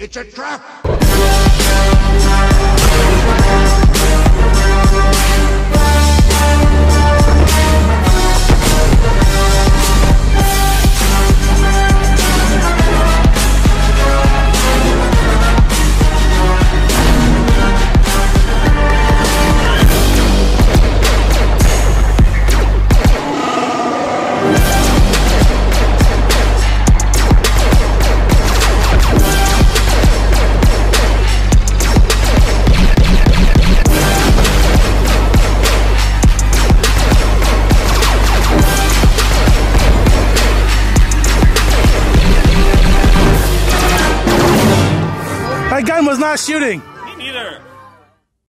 It's a trap! My gun was not shooting. Me neither.